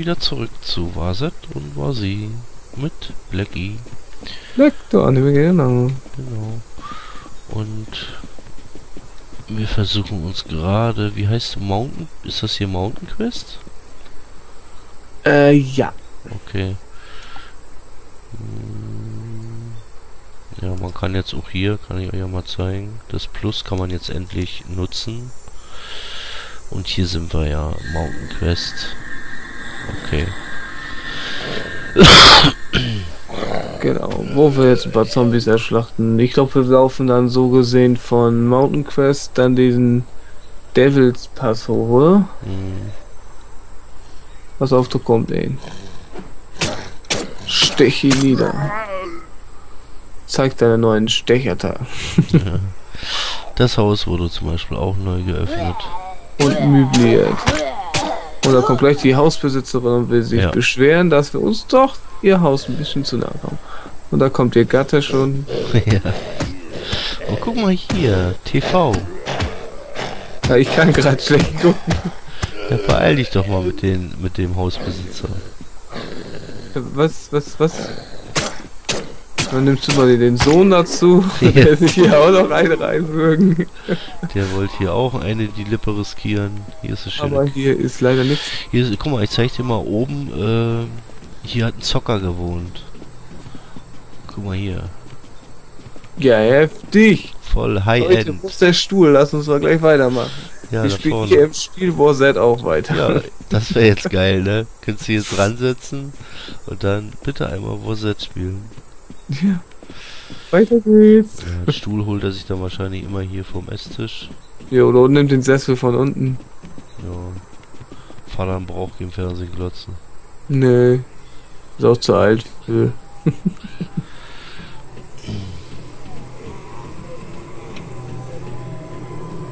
Wieder zurück zu Waset und Wasi mit Blackie. Lektor, genau. Genau. Und wir versuchen uns gerade, wie heißt Mountain? Ist das hier Mountain Quest? Äh, ja. Okay. Hm. Ja, man kann jetzt auch hier, kann ich euch ja mal zeigen, das Plus kann man jetzt endlich nutzen. Und hier sind wir ja, Mountain Quest. Okay. Genau, wo wir jetzt ein paar Zombies erschlachten. Ich glaube, wir laufen dann so gesehen von Mountain Quest dann diesen Devils Pass hoch, oder? Hm. Pass auf, du kommt ey. Stech ihn nieder. Zeig deine neuen Stecherteil. Das Haus wurde zum Beispiel auch neu geöffnet. Und möbliert. Und da kommt gleich die Hausbesitzerin und will sich Ja. beschweren, dass wir uns doch ihr Haus ein bisschen zu nahe kommen. Und da kommt ihr Gatte schon. ja. Oh, guck mal hier, TV. Ja, ich kann gerade schlecht gucken. Ja, beeil dich doch mal mit, den, mit dem Hausbesitzer. Was, was, was? Dann nimmst du mal den Sohn dazu, Ja. der sich hier auch noch einen reinwürgen. Der wollte hier auch eine die Lippe riskieren. Hier ist es schön. Aber hier ist leider nichts. Hier ist, guck mal, ich zeig dir mal oben. ähm, hier hat ein Zocker gewohnt. Guck mal hier. Ja, heftig. Voll Leute, High-End. wo ist der Stuhl? Lass uns mal gleich weitermachen. Ja, spielen vorne. hier im Spiel War Z auch weiter. Ja, das wäre jetzt geil, ne? Könntest du jetzt ransetzen und dann bitte einmal Wozet spielen. Ja. Weiter geht's. Ja, den Stuhl holt er sich dann wahrscheinlich immer hier vom Esstisch. Jo, oder nimmt den Sessel von unten. Ja. Vater braucht kein Fernsehen glotzen. Nee. Ist auch zu alt für.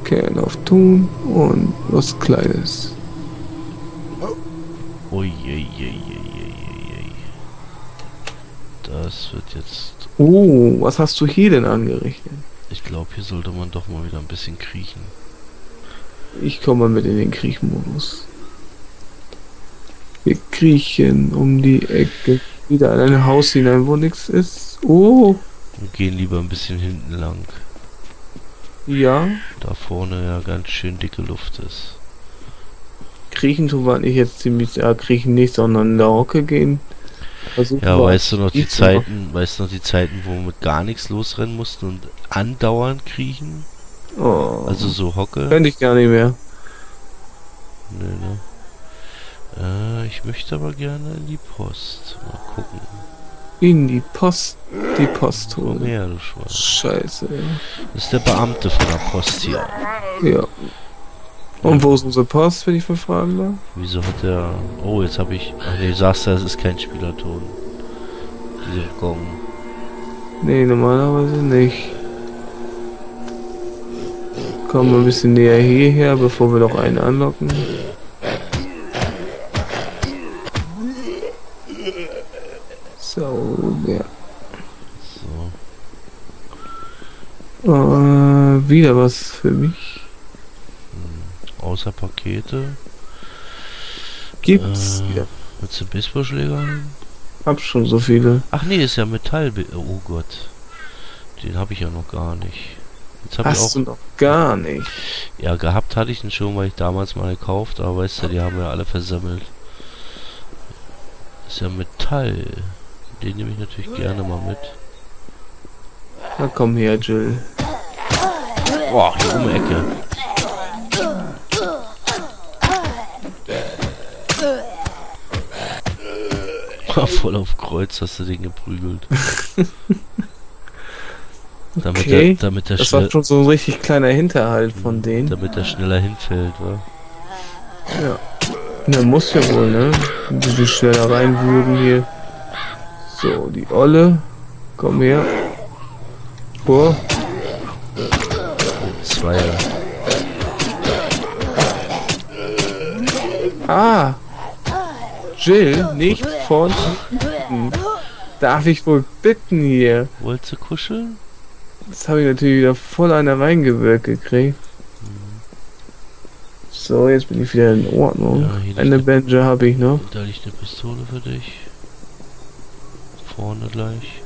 okay, auf tun und was Kleines. Uiuiuiuiui. Das wird jetzt... Oh, was hast du hier denn angerichtet? Ich glaube, hier sollte man doch mal wieder ein bisschen kriechen. Ich komme mal mit in den Kriechmodus. Wir kriechen um die Ecke. Wieder in ein Haus hinein, wo nichts ist. Oh, Und gehen lieber ein bisschen hinten lang. ja. Da vorne ja ganz schön dicke Luft ist. Kriechen tun wir nicht jetzt ziemlich, ja, kriechen nicht, sondern in der Hocke gehen. Versuchen Ja, weißt du noch die. Zeiten, weißt du noch die Zeiten, wo wir mit gar nichts losrennen mussten und andauernd kriechen? Oh, Also so Hocke? könnte ich gar nicht mehr. Nö, ne? Äh, ich möchte aber gerne in die Post. Mal gucken. In die Post, die Post holen. her, du Schwein. Scheiße. Das ist der Beamte von der Post hier. Ja. Und wo ist unsere Post, wenn ich mal fragen darf? Wieso hat der... Oh, jetzt habe ich... Ach nee, du sagst ja, es ist kein Spielerton. Dieser Gong. Nee, normalerweise nicht. Kommen wir ein bisschen näher hierher, bevor wir noch einen anlocken. So, ja. So. Äh, wieder was für mich. Außer Pakete. Gibt's Äh. wieder. Willst du Baseballschläger? Hab schon so viele. Ach nee, ist ja Metall... Oh Gott. Den habe ich ja noch gar nicht. Jetzt habe ich auch... Hast du noch gar nicht. Ja, gehabt hatte ich ihn schon, weil ich damals mal gekauft, aber weißt du, die haben ja alle versammelt. Ist ja Metall. Den nehme ich natürlich gerne mal mit. Na komm her, Jill. Boah, hier um die Ecke. Voll auf Kreuz hast du den geprügelt. damit Okay, er, damit er Das war schon so ein richtig kleiner Hinterhalt von denen. damit er schneller hinfällt, wa? Ja. Na, muss ja wohl, ne? Ein bisschen schneller reinwürgen hier. So, die Olle. Komm her. Oh, Zwei. ah! Jill, nicht von hinten. Darf ich wohl bitten hier? Wolltest du kuscheln? Das habe ich natürlich wieder voll einer reingewirkt gekriegt. So, jetzt bin ich wieder in Ordnung. Ja, eine Benja habe ich noch. Da liegt eine Pistole für dich. Vorne gleich.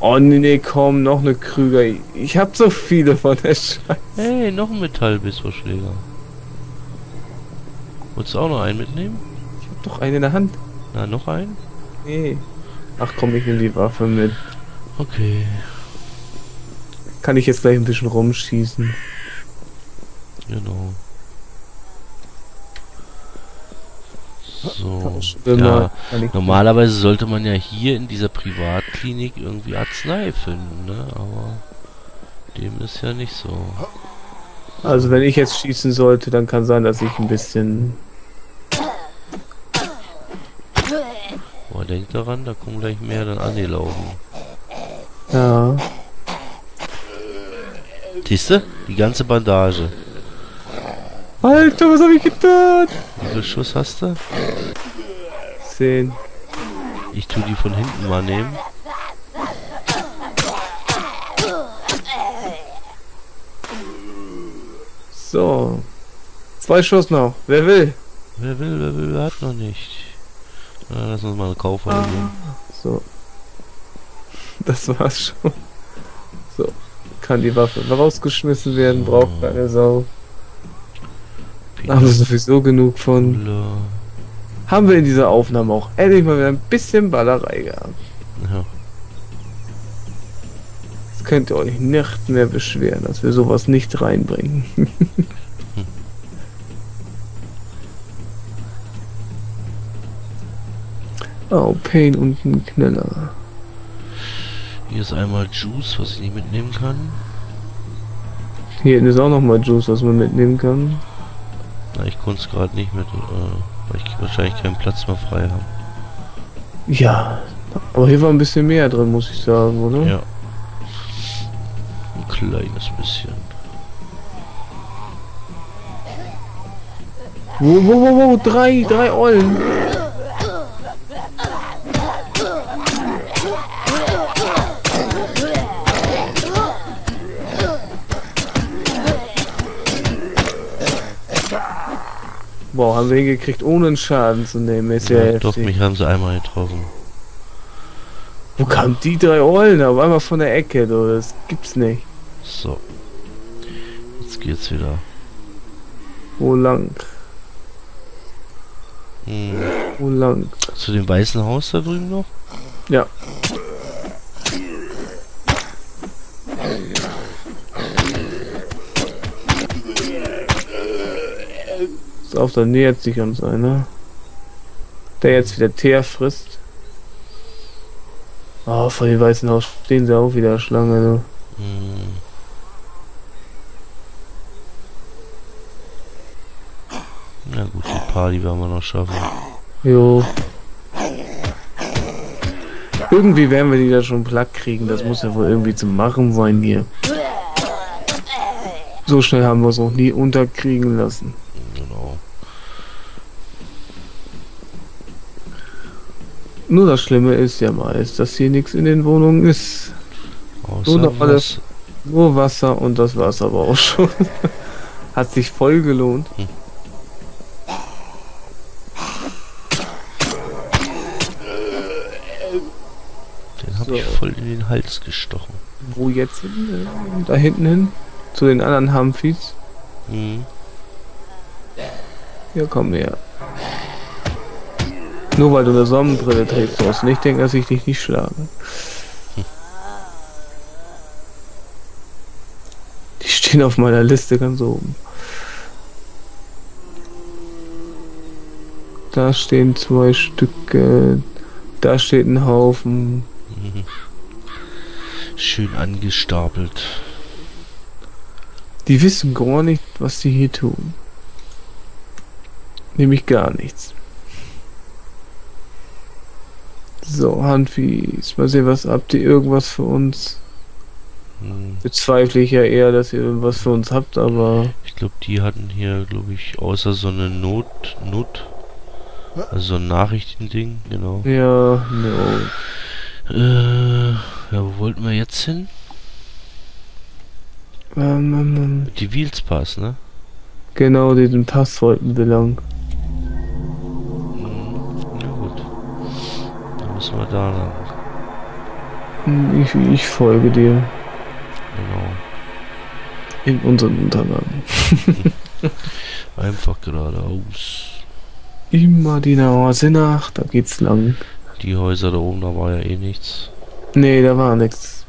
Oh nee, nee, komm, noch eine Krüger. Ich hab so viele von der Scheiße. Hey, noch ein Metallbissvorschläger. Wolltest du auch noch einen mitnehmen? Ich hab doch einen in der Hand. Na, noch einen? Nee. Ach komm, ich nehme die Waffe mit. Okay. Kann ich jetzt gleich ein bisschen rumschießen. Genau. So. Ja, normalerweise sollte man ja hier in dieser Privatklinik irgendwie Arznei finden, ne? Aber dem ist ja nicht so. Also wenn ich jetzt schießen sollte, dann kann sein, dass ich ein bisschen... Aber denkt daran, da kommen gleich mehr dann angelaufen. Ja. Siehste? Die ganze Bandage. Alter, was habe ich getan? Wie viel Schuss hast du? Zehn. Ich tu die von hinten mal nehmen. So. Zwei Schuss noch. Wer will? Wer will, wer will, wer hat noch nicht. Na, lass uns mal eine Kaufhalle gehen. So. Das war's schon. So. Kann die Waffe rausgeschmissen werden, braucht keine Sau. Haben wir sowieso genug von. Haben wir in dieser Aufnahme auch endlich mal wieder ein bisschen Ballerei gehabt. Ja. Jetzt könnt ihr euch nicht mehr beschweren, dass wir sowas nicht reinbringen. oh, Pain und ein Kneller. Hier ist einmal Juice, was ich nicht mitnehmen kann. Hier ist auch noch mal Juice, was man mitnehmen kann. Na, ich konnte es gerade nicht mit, äh, weil ich wahrscheinlich keinen Platz mehr frei habe. Ja, aber hier war ein bisschen mehr drin, muss ich sagen, oder? Ja. Ein kleines bisschen. Wo, wo, wo, wo, drei, drei Ollen. Boah, haben wir hingekriegt, ohne einen Schaden zu nehmen. Ist ja, Ja, doch, mich haben sie einmal getroffen. Wo kamen die drei Eulen? Auf einmal von der Ecke, du. Das gibt's nicht. So. Jetzt geht's wieder. Wo lang? Hm. Wo lang? Zu dem weißen Haus da drüben noch? Ja. Ist auf, da nähert sich uns einer. Der jetzt wieder Teer frisst. Oh, vor dem weißen Haus stehen sie auch wieder Schlange, du. Hm. Na gut, die Party werden wir noch schaffen. Jo. Irgendwie werden wir die da schon platt kriegen. Das muss ja wohl irgendwie zu machen sein hier. So schnell haben wir es noch nie unterkriegen lassen. Genau. Nur das Schlimme ist ja meist, dass hier nichts in den Wohnungen ist. Außer noch alles. Nur Wasser und das war's aber auch schon. Hat sich voll gelohnt. Den habe So. ich voll in den Hals gestochen. Wo jetzt hin? Da hinten hin? Zu den anderen Hamfis? Hm. Ja, komm her. Nur weil du eine Sonnenbrille trägst, du nicht denken, dass ich dich nicht schlage. Die stehen auf meiner Liste ganz oben. Da stehen zwei Stücke. Da steht ein Haufen. Schön angestapelt. Die wissen gar nicht, was die hier tun. Nämlich gar nichts. So, Handwies. Mal sehen, was habt ihr irgendwas für uns? Hm. Bezweifle ich ja eher, dass ihr irgendwas für uns habt, aber Ich glaube, die hatten hier, glaube ich, außer so eine Not, Not, also so ein Nachrichtending, genau. ja, no. Äh, ja, wo wollten wir jetzt hin? Ähm, ähm, ähm, Die Wheels Pass, ne? Genau, diesen Pass wollten wir lang. Müssen wir da lang. Hm, Ich, ich folge dir Genau. in unseren Unterlagen. Einfach geradeaus. Immer die Nase nach, da geht's lang. Die Häuser da oben, da war ja eh nichts. Nee, da war nix.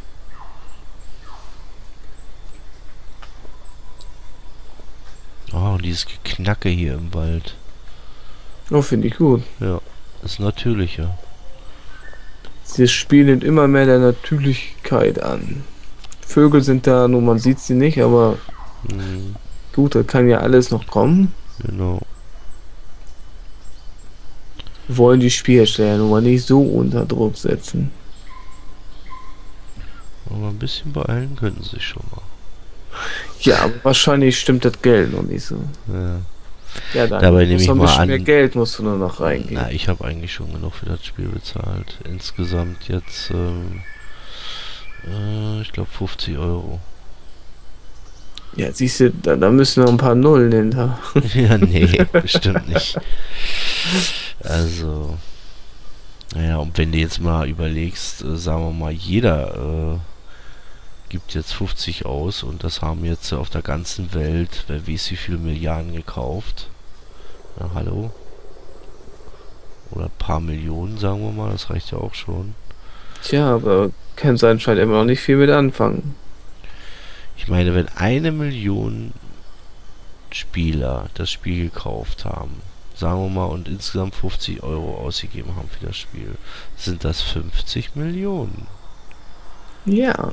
Ah, und dieses Geknacke hier im Wald. Oh, finde ich gut. Ja, ist natürlicher. Das Spiel nimmt immer mehr der Natürlichkeit an. Vögel sind da, nur man sieht sie nicht, aber Hm, gut, da kann ja alles noch kommen. genau. Wollen die Spielhersteller nur mal nicht so unter Druck setzen. Aber ein bisschen beeilen könnten sie sich schon mal. Ja, aber wahrscheinlich stimmt das Geld noch nicht so. Ja. Ja, dann Dabei nehme ich mal an- mehr Geld musst du nur noch reingehen. Na, ich habe eigentlich schon genug für das Spiel bezahlt. Insgesamt jetzt, ähm, äh, ich glaube 50 Euro. Ja, siehst du, da, da müssen noch ein paar Nullen hinter. ja, nee, bestimmt nicht. Also, naja, und wenn du jetzt mal überlegst, äh, sagen wir mal, jeder äh, gibt jetzt 50 aus und das haben jetzt auf der ganzen Welt, wer weiß wie viele Milliarden gekauft. Na, hallo? Oder ein paar Millionen, sagen wir mal, das reicht ja auch schon. Tja, aber kann sein anscheinend immer noch nicht viel mit anfangen. Ich meine, wenn eine Million Spieler das Spiel gekauft haben, sagen wir mal, und insgesamt 50 Euro ausgegeben haben für das Spiel, sind das 50 Millionen. Ja.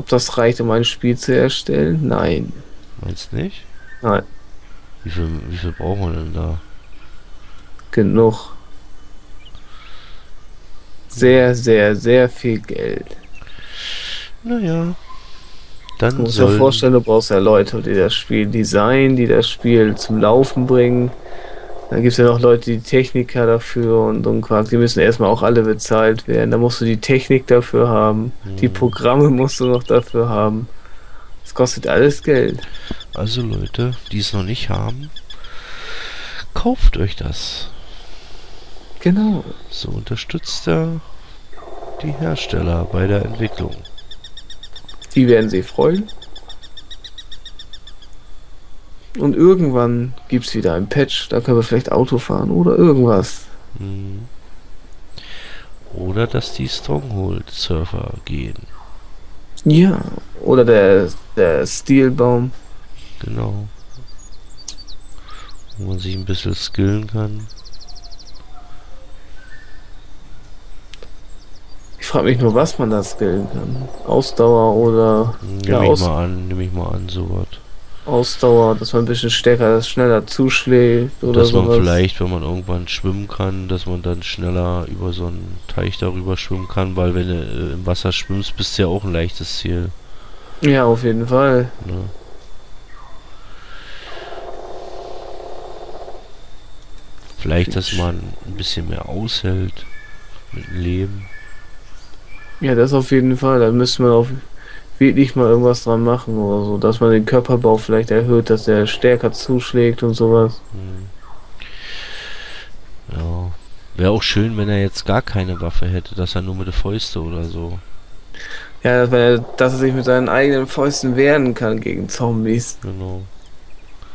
Ob das reicht, um ein Spiel zu erstellen? Nein. Meinst nicht? Nein. Wie viel, wie viel brauchen wir denn da? Genug. Sehr, sehr, sehr viel Geld. Naja. Du Dann musst dir sollen, vorstellen, du brauchst ja Leute, die das Spiel designen, die das Spiel zum Laufen bringen. Dann gibt es ja noch Leute, die Techniker dafür und so Quark. Die müssen erstmal auch alle bezahlt werden. Da musst du die Technik dafür haben. Die Hm. Programme musst du noch dafür haben. Das kostet alles Geld. Also Leute, die es noch nicht haben, kauft euch das. Genau. So unterstützt er die Hersteller bei der Entwicklung. Die werden sich freuen. Und irgendwann gibt es wieder ein Patch, da können wir vielleicht Auto fahren oder irgendwas. Hm. Oder dass die Stronghold-Surfer gehen. Ja. Oder der, der Stilbaum. Genau. Wo man sich ein bisschen skillen kann. Ich frage mich nur, was man da skillen kann. Ausdauer oder Nehme Ja, ich aus- mal an, nehme ich mal an, sowas. Ausdauer, dass man ein bisschen stärker, das schneller zuschlägt oder Dass man sowas. vielleicht, wenn man irgendwann schwimmen kann, dass man dann schneller über so einen Teich darüber schwimmen kann, weil wenn du äh, im Wasser schwimmst, bist du ja auch ein leichtes Ziel. Ja, auf jeden Fall. Ne? Vielleicht, dass man ein bisschen mehr aushält mit dem Leben. Ja, das auf jeden Fall. Da müssen wir auch wirklich mal irgendwas dran machen oder so, dass man den Körperbau vielleicht erhöht, dass der stärker zuschlägt und sowas. Hm. Ja. Wäre auch schön, wenn er jetzt gar keine Waffe hätte, dass er nur mit der Fäuste oder so. Ja, dass, er, dass er sich mit seinen eigenen Fäusten wehren kann gegen Zombies. Genau.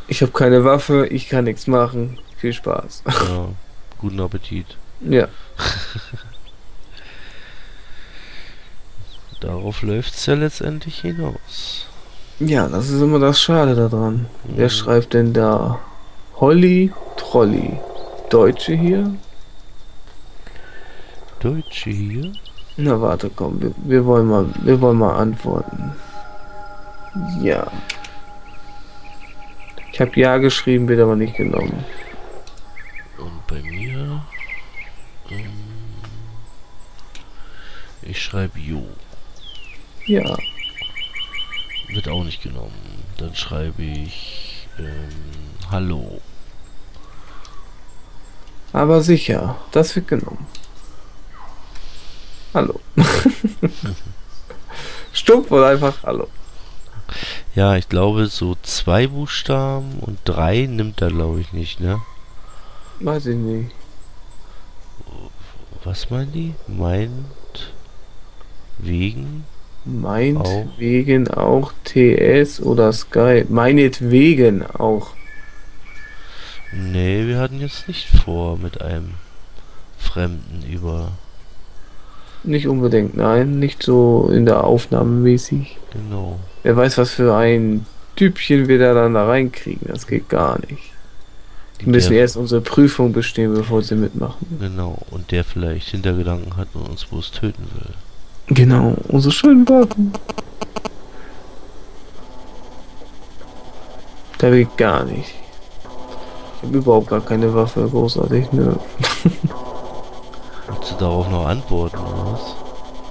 Ich habe keine Waffe, ich kann nichts machen. Viel Spaß. Ja. Guten Appetit. ja. Darauf läuft's ja letztendlich hinaus. Ja, das ist immer das Schade daran. Wer Mhm. schreibt denn da? Holly Trolli. Deutsche hier? Deutsche hier? Na warte, komm, wir, wir wollen mal, wir wollen mal antworten. Ja. Ich habe ja geschrieben, wird aber nicht genommen. Und bei mir. Ähm, ich schreibe Jo. Ja. Wird auch nicht genommen. Dann schreibe ich ähm, Hallo. Aber sicher, das wird genommen. Hallo. Stumpf oder einfach Hallo. Ja, ich glaube, so zwei Buchstaben und drei nimmt er, glaube ich, nicht, ne? Weiß ich nicht. Was meinen die? Meint wegen? Meint Auch. wegen auch TS oder Sky. Meinetwegen auch. Nee, wir hatten jetzt nicht vor, mit einem Fremden über. Nicht unbedingt, nein. Nicht so in der Aufnahme mäßig. Genau. Wer weiß, was für ein Typchen wir da dann da reinkriegen. Das geht gar nicht. Die müssen Der- erst unsere Prüfung bestehen, bevor sie mitmachen. Genau. Und der vielleicht Hintergedanken hat und uns bloß töten will. Genau, unsere schönen Waffen. Da geht gar nicht. Ich habe überhaupt gar keine Waffe, großartig, ne? Willst du darauf noch antworten, oder was?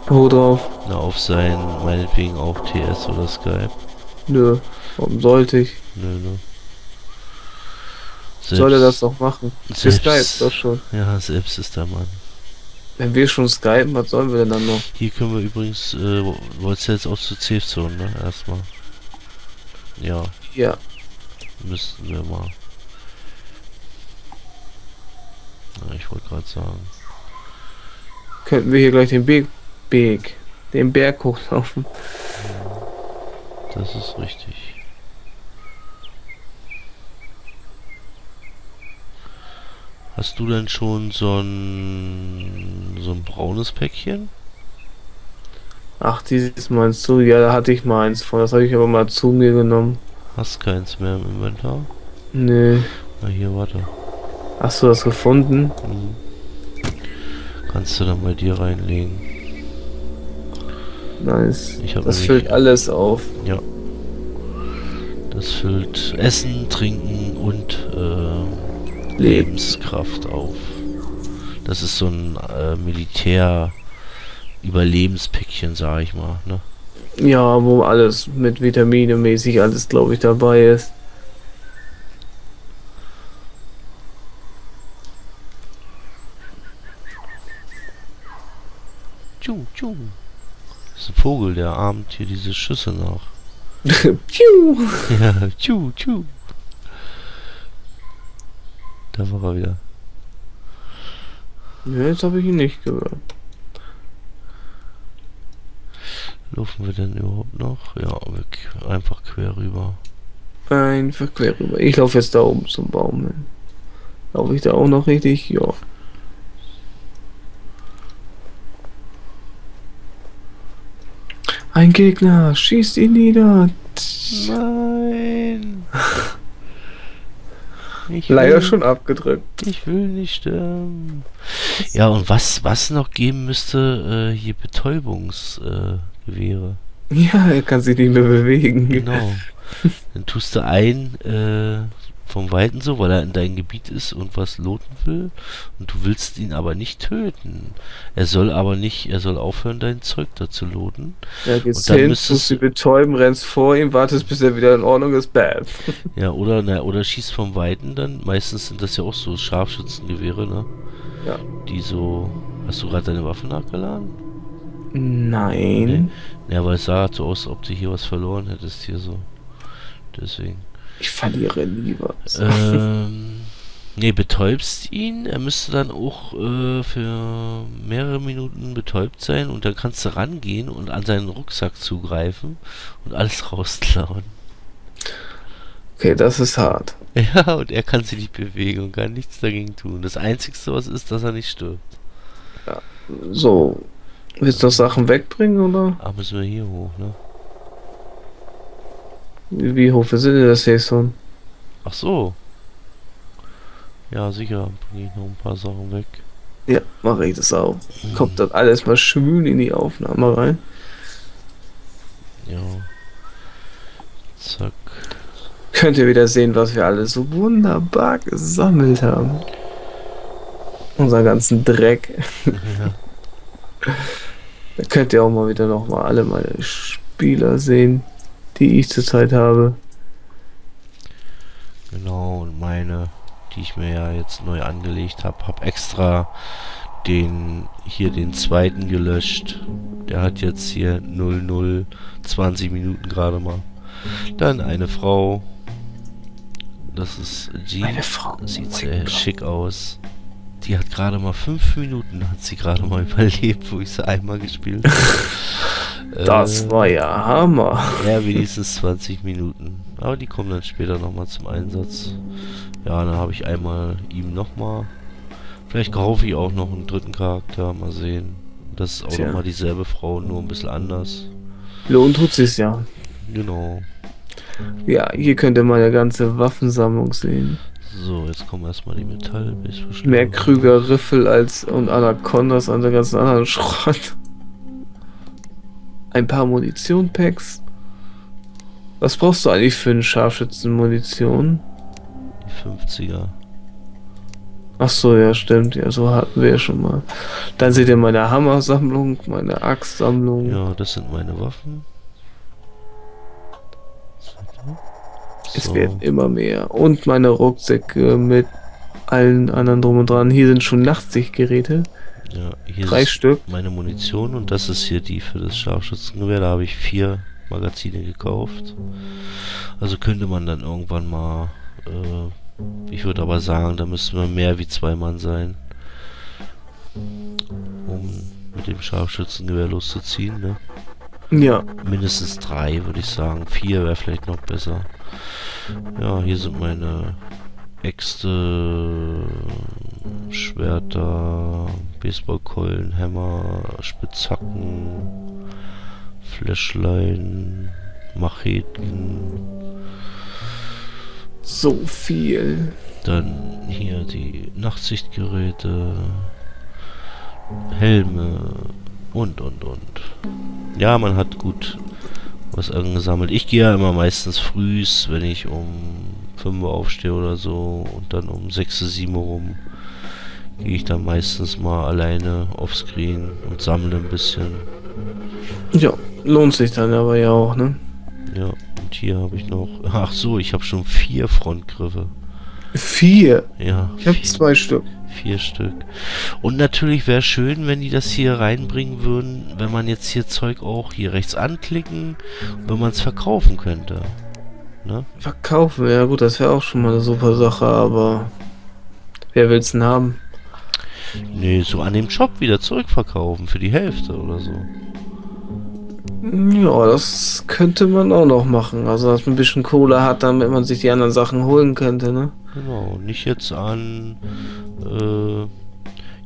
Wo drauf? Na, auf sein, meinetwegen auch TS oder Skype. Nö, warum sollte ich? Nö, ne? Soll er das doch machen? Für selbst- Skype doch schon. Ja, selbst ist der Mann. Wenn wir schon skypen, was sollen wir denn dann noch? Hier können wir übrigens, äh, wo- wolltest du jetzt auch zu Safe Zone, ne? Erstmal. Ja, Ja, müssten wir mal. Ja, ich wollte gerade sagen. könnten wir hier gleich den Berg, Berg, den Berg hochlaufen. Das ist richtig. Hast du denn schon so ein so ein braunes Päckchen? Ach, dieses meinst du? Ja, da hatte ich mal eins von. Das habe ich aber mal zu mir genommen. Hast keins mehr im Inventar? Nö. Na hier, warte. Hast du das gefunden? Hm. Kannst du dann bei dir reinlegen. Nice. Ich das füllt alles auf. Ja. Das füllt Essen, Trinken und äh, Lebenskraft auf. Das ist so ein äh, Militär Überlebenspäckchen, sag ich mal, ne? Ja, wo alles mit Vitamine mäßig alles, glaube ich, dabei ist. Tschu, tschu. Das ist ein Vogel, der ahmt hier diese Schüsse nach. Piu! Ja, tschu, tschu. Da war er wieder. Ja, jetzt habe ich ihn nicht gehört. Laufen wir denn überhaupt noch? Ja, einfach quer rüber. Einfach quer rüber. Ich laufe jetzt da oben zum Baum hin. Laufe ich da auch noch richtig? Ja. Ein Gegner, schießt ihn nieder. Nein! Ich Leider will- schon abgedrückt. Ich will nicht sterben. Ja, und was, was noch geben müsste, äh, hier Betäubungsgewehre. Äh. Ja, er kann sich nicht mehr bewegen. genau. Dann tust du ein, äh, vom Weiten so, weil er in dein Gebiet ist und was loten will. Und du willst ihn aber nicht töten. Er soll aber nicht, er soll aufhören, dein Zeug da zu loten. Ja, geht's Und dann hin, müsstest du- betäuben, rennst vor ihm, wartest bis er wieder in Ordnung ist, bam. Ja, oder, na, oder schießt vom Weiten dann. Meistens sind das ja auch so Scharfschützengewehre, ne? Ja. Die so. Hast du gerade deine Waffen nachgeladen? Nein. Ja, weil es sah so aus, ob du hier was verloren hättest, hier so. Deswegen. Ich verliere nie was. ähm. Nee, betäubst ihn. Er müsste dann auch äh, für mehrere Minuten betäubt sein und dann kannst du rangehen und an seinen Rucksack zugreifen und alles rausklauen. Okay, das ist hart. Ja, und er kann sich nicht bewegen und kann nichts dagegen tun. Das Einzige, was ist, dass er nicht stirbt. So. Willst du noch Sachen wegbringen oder? Ah, müssen wir hier hoch, ne? Wie hoch in der Saison? Ach so. Ja, sicher. Bringe ich noch ein paar Sachen weg. Ja, mache ich das auch. Kommt dann alles mal schön in die Aufnahme rein. Ja. Zack. Könnt ihr wieder sehen, was wir alles so wunderbar gesammelt haben. Unseren ganzen Dreck. ja. Da könnt ihr auch mal wieder noch mal alle meine Spieler sehen, die ich zurzeit habe. Genau, und meine, die ich mir ja jetzt neu angelegt habe, habe extra den hier den zweiten gelöscht. Der hat jetzt hier 00 20 Minuten gerade mal. Dann eine Frau. Das ist Jean. Eine Frau. Sieht Oh sehr mein Gott. schick aus. Die hat gerade mal fünf Minuten, hat sie gerade mal überlebt, wo ich sie einmal gespielt habe. Das Äh, war ja Hammer. Ja, wenigstens 20 Minuten. Aber die kommen dann später nochmal zum Einsatz. Ja, dann habe ich einmal ihm nochmal. Vielleicht kaufe ich auch noch einen dritten Charakter. Mal sehen. Das ist auch nochmal dieselbe Frau, nur ein bisschen anders. Lohnt tut sich's ja. Genau. Ja, hier könnt ihr meine ganze Waffensammlung sehen. So, jetzt kommen erstmal die Metall. Mehr Krüger Riffel als und Anacondas an der ganzen anderen Schrott. Ein paar Munition-Packs. Was brauchst du eigentlich für eine Scharfschützen-Munition? Die 50er. Ach so, ja, stimmt. Ja, so hatten wir ja schon mal. Dann seht ihr meine Hammersammlung, meine Axtsammlung. Ja, das sind meine Waffen. Es So. werden immer mehr. Und meine Rucksäcke mit allen anderen drum und dran. Hier sind schon Nachtsichtgeräte. Ja, hier Drei ist Stück. meine Munition und das ist hier die für das Scharfschützengewehr. Da habe ich vier Magazine gekauft. Also könnte man dann irgendwann mal, äh, ich würde aber sagen, da müssten wir mehr wie zwei Mann sein, um mit dem Scharfschützengewehr loszuziehen. Ne? Ja, Mindestens drei, würde ich sagen. Vier wäre vielleicht noch besser. Ja, hier sind meine Äxte, Schwerter, Baseballkeulen, Hämmer, Spitzhacken, Fläschlein, Macheten. so viel. Dann hier die Nachtsichtgeräte, Helme und und und. Ja, man hat gut was angesammelt. Ich gehe ja immer meistens frühs, wenn ich um 5 Uhr aufstehe oder so und dann um 6, 7 Uhr rum gehe ich dann meistens mal alleine aufs Screen und sammle ein bisschen. Ja, lohnt sich dann aber ja auch, ne? Ja, und hier habe ich noch... Ach so, ich habe schon vier Frontgriffe. Vier. Ja, Ich habe zwei Stück. Vier Stück. Und natürlich wäre schön, wenn die das hier reinbringen würden, wenn man jetzt hier Zeug auch hier rechts anklicken, wenn man es verkaufen könnte. Ne? Verkaufen, ja gut, das wäre auch schon mal eine super Sache, aber wer will's denn haben? Nee, so an dem Shop wieder zurückverkaufen für die Hälfte oder so. Ja, das könnte man auch noch machen. Also, dass man ein bisschen Kohle hat, damit man sich die anderen Sachen holen könnte, ne? Genau, nicht jetzt an, äh,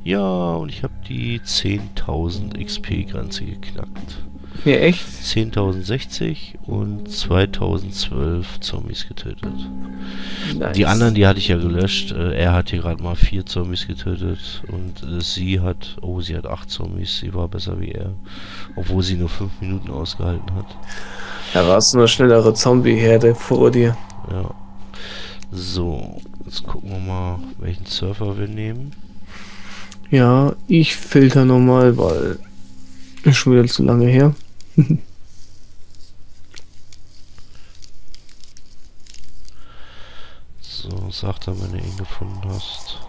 ja, und ich habe die 10.000 XP-Grenze geknackt. Ja, echt? 10.060 und 2012 Zombies getötet. Nice. Die anderen, die hatte ich ja gelöscht. Äh, er hat hier gerade mal vier Zombies getötet und äh, sie hat, oh, sie hat acht Zombies. Sie war besser wie er, obwohl sie nur fünf Minuten ausgehalten hat. Da war es eine schnellere Zombie-Herde vor dir. Ja. So, jetzt gucken wir mal, welchen Surfer wir nehmen. Ja, ich filter nochmal, weil ist schon wieder zu lange her. So, sag dann, wenn du ihn gefunden hast.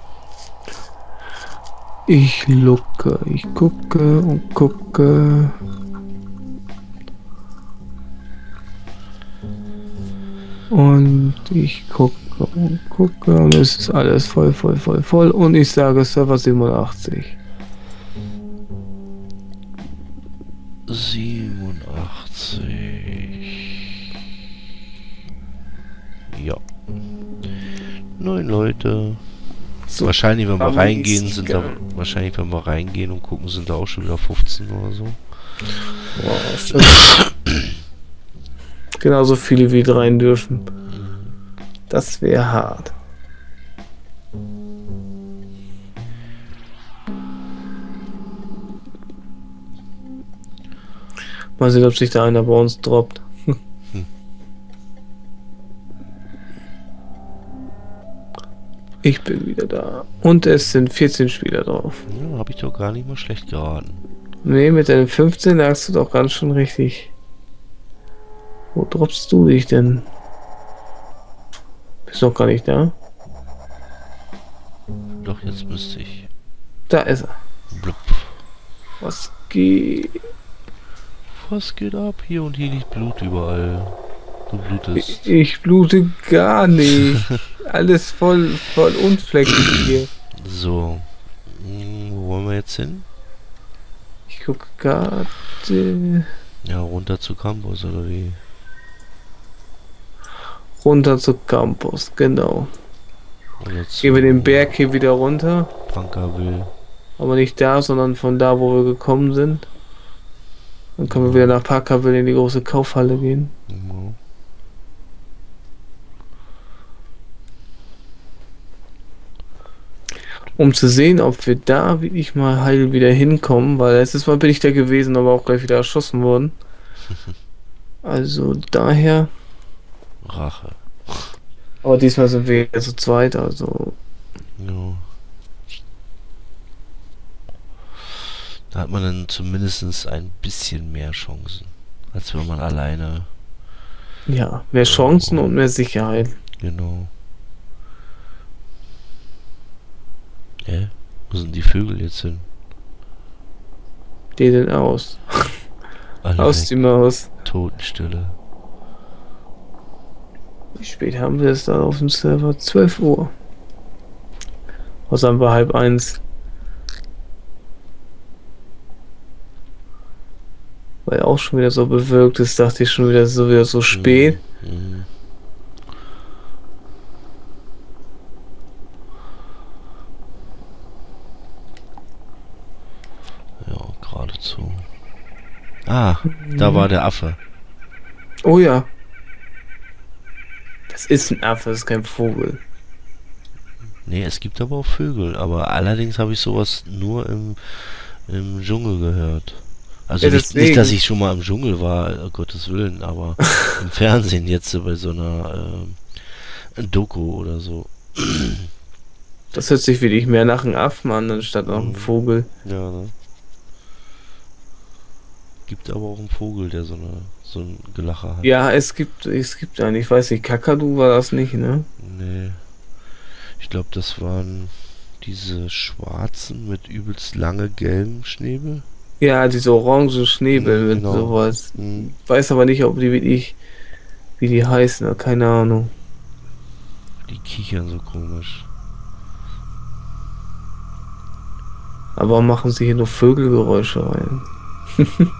Ich lucke, ich gucke und gucke. Und ich gucke und gucke und es ist alles voll, voll, voll, voll. Und ich sage Server 87. 87. Ja. Neun Leute. So, wahrscheinlich, wenn wir reingehen, sind da, wahrscheinlich, wenn wir reingehen und gucken, sind da auch schon wieder 15 oder so. wow, Genauso viele wie rein dürfen. Das wäre hart. Mal sehen, ob sich da einer bei uns droppt. Ich bin wieder da. Und es sind 14 Spieler drauf. Ja, habe ich doch gar nicht mal schlecht geraten. Nee, mit deinen 15 lagst du doch ganz schön richtig. Wo droppst du dich denn? Bist noch gar nicht da? Doch, jetzt müsste ich. Da ist er. Blub. Was geht? Was geht ab? Hier und hier liegt Blut überall. Du blutest. Ich, ich blute gar nicht. Alles voll, voll unfleckig hier. So. Hm, Wo wollen wir jetzt hin? Ich gucke gerade. Ja, runter zu Campus oder wie? Runter zu Campus, genau. Zu Gehen wir den Berg hier wieder runter. Aber nicht da, sondern von da, wo wir gekommen sind. Dann können wir wieder nach Parkerville in die große Kaufhalle gehen. Ja. Um zu sehen, ob wir da wirklich mal heil wieder hinkommen, weil letztes Mal bin ich da gewesen, aber auch gleich wieder erschossen worden. Also daher. Rache. Aber diesmal sind wir zu zweit, also. Ja. Da hat man dann zumindest ein bisschen mehr Chancen, als wenn man alleine. Ja, mehr Chancen und mehr Sicherheit. Genau. Hä? Wo sind die Vögel jetzt hin? Die denn aus. Alle Aus weg. die Maus. Totenstille. Wie spät haben wir es da auf dem Server? 12 Uhr. Was haben wir halb eins? Weil auch schon wieder so bewölkt ist, dachte ich schon wieder so wieder so spät. Mhm. Ja, geradezu. Ah, da war der Affe. Oh ja. Das ist ein Affe, das ist kein Vogel. Nee, es gibt aber auch Vögel, aber allerdings habe ich sowas nur im, im Dschungel gehört. Also Ja, nicht, nicht, dass ich schon mal im Dschungel war, um Gottes Willen, aber im Fernsehen jetzt so bei so einer ähm, Doku oder so. Das hört sich wirklich mehr nach einem Affen an, anstatt nach einem Mhm. Vogel. Ja, ne? Gibt aber auch einen Vogel, der so eine so ein Gelacher hat. Ja, es gibt, es gibt einen, ich weiß nicht, Kakadu war das nicht, ne? Nee. Ich glaube, das waren diese schwarzen mit übelst lange gelben Schnäbel. Ja, diese orange Schnäbel Mhm, mit genau. sowas. Hm. Weiß aber nicht, ob die wirklich, wie die heißen, ne? keine Ahnung. Die kichern so komisch. Aber machen sie hier nur Vögelgeräusche rein?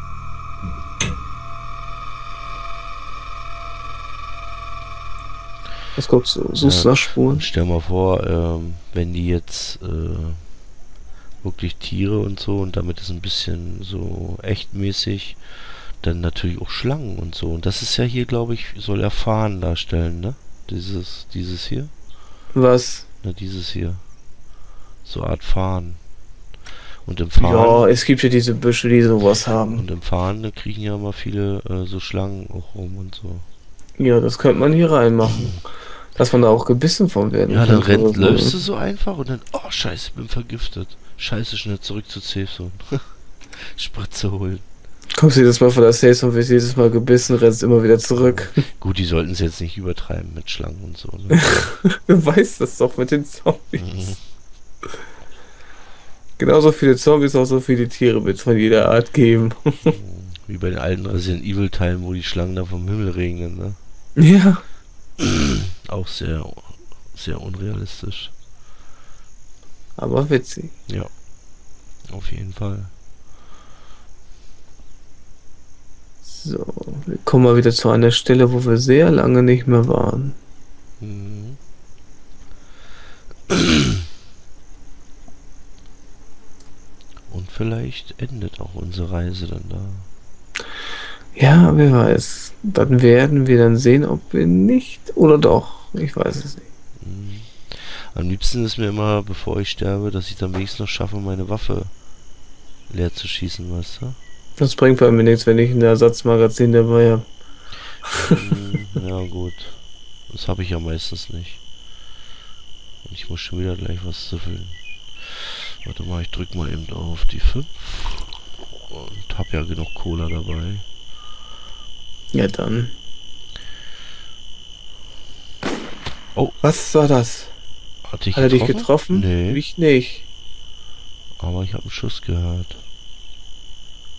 Was guckst du? Suchst Ja. nach Spuren? Und stell mal vor, ähm, wenn die jetzt äh, wirklich Tiere und so und damit ist ein bisschen so echtmäßig, dann natürlich auch Schlangen und so. Und das ist ja hier, glaube ich, soll er Fahnen darstellen, ne? Dieses, dieses hier. Was? Ne, dieses hier. So Art Fahnen. Und im Ja, Fahnen, es gibt ja diese Büsche, die sowas haben. und im Fahnen, da kriechen ja immer viele äh, so Schlangen auch rum und so. Ja, das könnte man hier reinmachen. Dass man da auch gebissen von werden Ja, dann könnte rennt, läufst du so einfach und dann, oh scheiße, ich bin vergiftet. Scheiße, schnell zurück zu Safe Zone. Spritze holen. Kommst jedes Mal von der Safe und wirst jedes Mal gebissen, rennst immer wieder zurück. Gut, die sollten es jetzt nicht übertreiben mit Schlangen und so. Ne? Du weißt das doch mit den Zombies. Mhm. Genauso viele Zombies, auch so viele Tiere wird es von jeder Art geben. Wie bei den alten Resident Evil Teilen, wo die Schlangen da vom Himmel regnen. Ne? Ja. Auch sehr, sehr unrealistisch. Aber witzig. Ja, auf jeden Fall. So, wir kommen mal wieder zu einer Stelle, wo wir sehr lange nicht mehr waren. Mhm. Und vielleicht endet auch unsere Reise dann da. Ja, wer weiß. Dann werden wir dann sehen, ob wir nicht oder doch. Ich weiß es nicht. Mhm. Am liebsten ist mir immer, bevor ich sterbe, dass ich dann wenigstens noch schaffe, meine Waffe leer zu schießen, weißt du? Das bringt bei mir nichts, wenn ich ein Ersatzmagazin dabei habe. Hm, ja, gut. Das habe ich ja meistens nicht. Und ich muss schon wieder gleich was süffeln. Warte mal, ich drück mal eben auf die 5. Und hab ja genug Cola dabei. Ja, dann. Oh. Was war das? Hat, dich Hat er dich getroffen? Nee. Mich nicht. Aber ich habe einen Schuss gehört.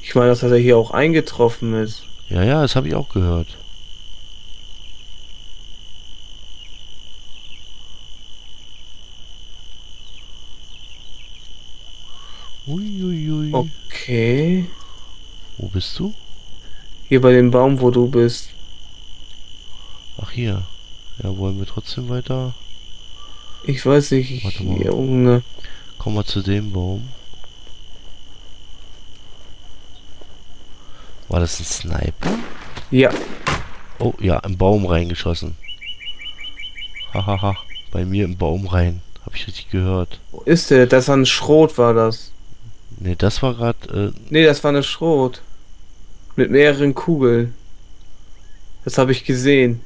Ich meine, dass er hier auch eingetroffen ist. Ja, ja, das habe ich auch gehört. Uiuiui. Okay. Wo bist du? Hier bei dem Baum, wo du bist. Ach hier. Ja, wollen wir trotzdem weiter? Ich weiß nicht, Warte mal. Junge. Komm mal zu dem Baum. War das ein Sniper? Ja, Oh, ja, im Baum reingeschossen. Hahaha, bei mir im Baum rein. Hab ich richtig gehört. wo ist der? Das war ein Schrot, war das. Ne, das war gerade, äh, Nee, das war eine Schrot. Mit mehreren Kugeln. Das habe ich gesehen.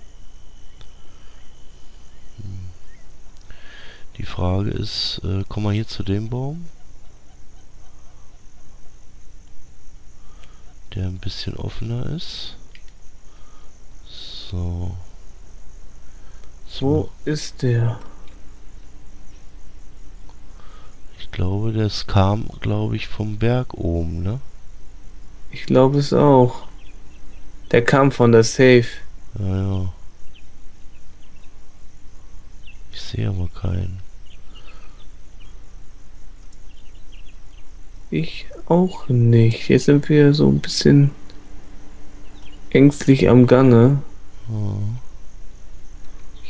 Die Frage ist, äh, komm mal hier zu dem Baum. Der ein bisschen offener ist. So. Wo ist der? Ich glaube, das kam, glaube ich, vom Berg oben, ne? Ich glaube es auch. Der kam von der Safe. Ja, ja. Ich sehe aber keinen. Ich auch nicht. Jetzt sind wir so ein bisschen ängstlich am Gange. Ja.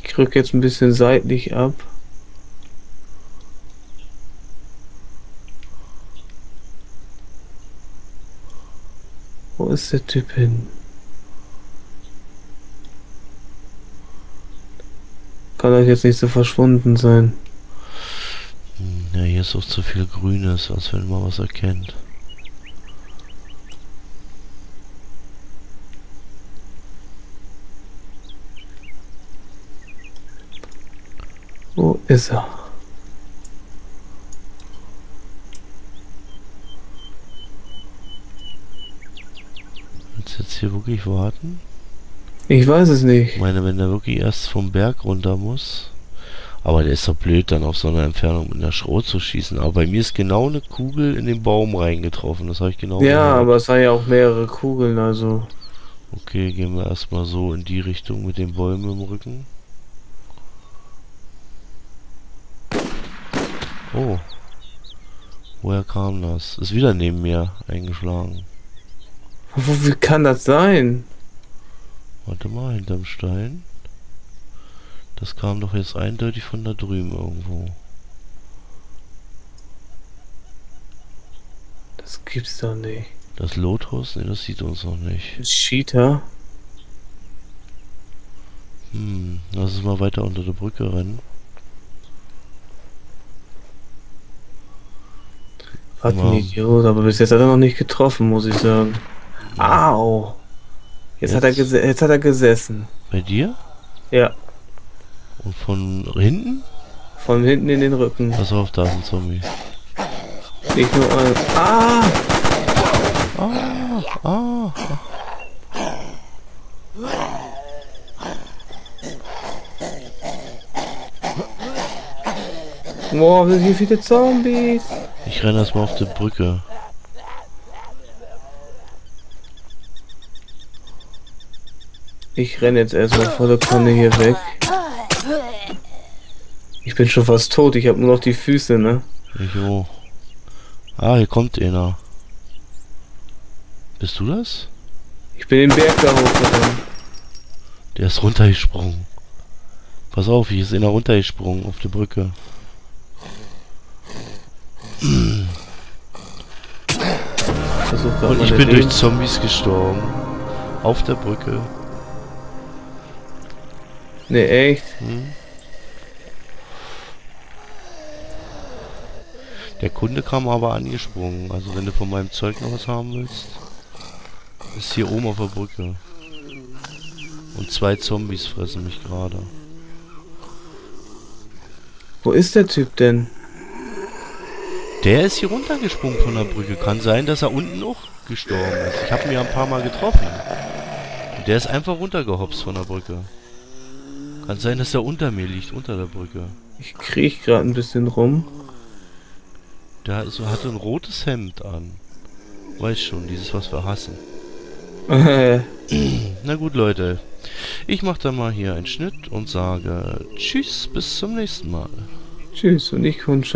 Ich rück jetzt ein bisschen seitlich ab. Wo ist der Typ hin? Kann doch jetzt nicht so verschwunden sein. Ist auch zu viel Grünes, als wenn man was erkennt. Wo ist er? Willst du jetzt hier wirklich warten? Ich weiß es nicht. Ich meine, wenn der wirklich erst vom Berg runter muss. Aber der ist doch blöd, dann auf so einer Entfernung mit einer Schrot zu schießen. Aber bei mir ist genau eine Kugel in den Baum reingetroffen. Das habe ich genau Ja, gehört. aber es waren ja auch mehrere Kugeln, also. Okay, gehen wir erstmal so in die Richtung mit den Bäumen im Rücken. Oh. Woher kam das? Ist wieder neben mir eingeschlagen. Wo, wie kann das sein? Warte mal, hinterm Stein. Das kam doch jetzt eindeutig von da drüben irgendwo. Das gibt's doch nicht. Das Lotus? Ne, das sieht uns noch nicht. Ein Cheater? Hm, lass uns mal weiter unter der Brücke rennen. Was ein. Idiot, aber bis jetzt hat er noch nicht getroffen, muss ich sagen. Au! Jetzt, Hat, er Jetzt. jetzt hat er gesessen. Bei dir? Ja, Und von hinten? von hinten in den Rücken. Pass auf, da ist ein Zombie. Nicht nur ein. Ah! Ah, ah. Boah, sind hier viele Zombies. Ich renne erstmal auf die Brücke. Ich renne jetzt erstmal volle Kanne hier weg. Ich bin schon fast tot, ich habe nur noch die Füße, ne? Ich auch. Ah, hier kommt einer. Bist du das? Ich bin den Berg da hochgegangen. Der ist runtergesprungen. Pass auf, hier ist einer runtergesprungen auf die Brücke. Und ich bin durch Zombies gestorben. Auf der Brücke. Ne, echt? Hm? Der Kunde kam aber angesprungen. Also wenn du von meinem Zeug noch was haben willst, ist hier oben auf der Brücke. Und zwei Zombies fressen mich gerade. Wo ist der Typ denn? Der ist hier runtergesprungen von der Brücke. Kann sein, dass er unten auch gestorben ist. Ich habe ihn ja ein paar Mal getroffen. Und der ist einfach runtergehopst von der Brücke. Kann sein, dass er unter mir liegt, unter der Brücke. Ich kriech gerade ein bisschen rum. Der hat so, hatte ein rotes Hemd an. Weiß schon, dieses, was wir hassen. Na gut, Leute. Ich mache dann mal hier einen Schnitt und sage Tschüss, bis zum nächsten Mal. Tschüss und ich Kundschaft.